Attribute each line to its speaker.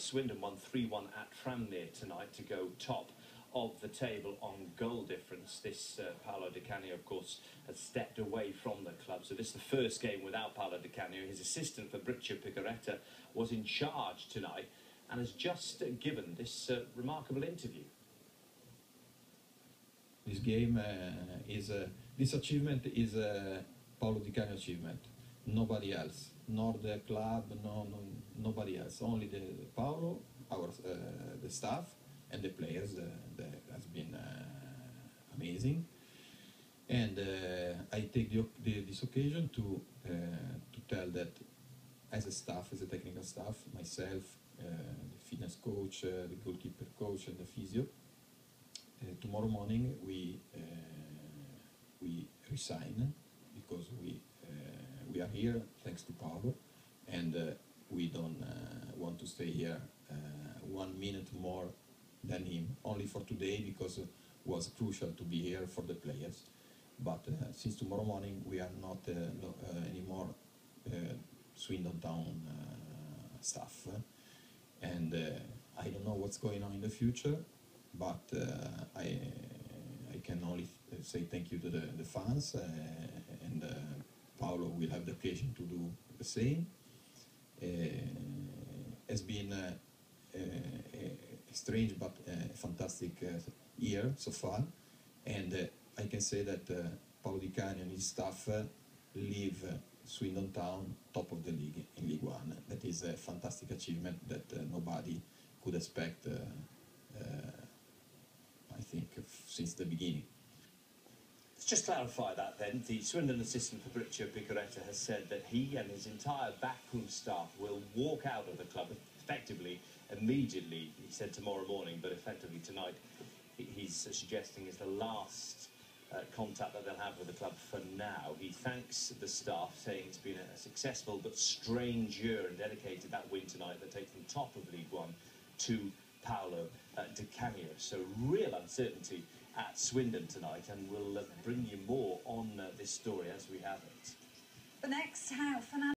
Speaker 1: Swindon won 3-1 at Tranmere tonight to go top of the table on goal difference. This uh, Paolo Di Canio, of course, has stepped away from the club. So this is the first game without Paolo Di Canio. His assistant Fabrizio Piccareta was in charge tonight and has just uh, given this uh, remarkable interview.
Speaker 2: This game uh, is uh, this achievement is a Paolo Di Canio achievement. Nobody else, nor the club, no, no nobody else. Only the Paolo, our uh, the staff, and the players. Uh, that has been uh, amazing. And uh, I take the, the, this occasion to to tell that as a staff, as a technical staff, myself, the fitness coach, the goalkeeper coach, and the physio. tomorrow morning we we resign because we are here thanks to Paolo, and uh, we don't uh, want to stay here uh, one minute more than him, only for today because it was crucial to be here for the players. But since tomorrow morning we are not no, anymore Swindon Town staff, and I don't know what's going on in the future, but I I can only say thank you to the, the fans uh, uh, Paolo will have the occasion to do the same. Uh, has been a strange but fantastic year so far, and I can say that Paolo Di and his staff leave Swindon Town top of the league in League One. That is a fantastic achievement that uh, nobody could expect, uh, uh, I think, since the beginning.
Speaker 1: Just clarify that then. The Swindon assistant Fabrizio Piccareta has said that he and his entire backroom staff will walk out of the club effectively, immediately, he said tomorrow morning, but effectively tonight, he's suggesting is the last uh, contact that they'll have with the club for now. He thanks the staff, saying it's been a successful but strange year and dedicated that win tonight that takes them top of League One to Paolo uh, Di Canio. So real uncertainty at Swindon tonight, and we'll uh, bring you more on uh, this story as we have it.
Speaker 3: The next, how Fernando.